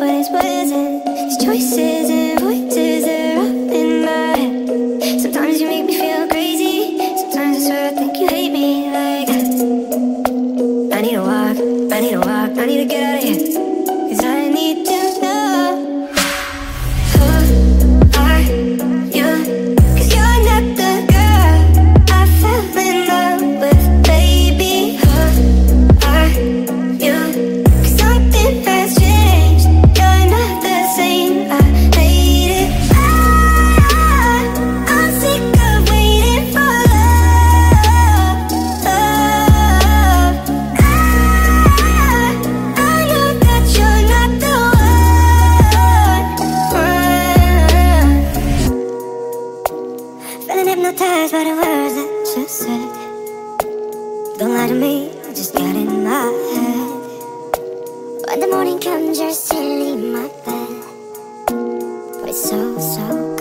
but it's pleasant. These choices and voices are up in my head. Sometimes you make me feel crazy. Sometimes I swear I think you hate me like. I need a walk, I need a walk, I need to get out of here. to said Don't lie to me, I just got in my head. When the morning comes, you're still in my bed. But it's so, so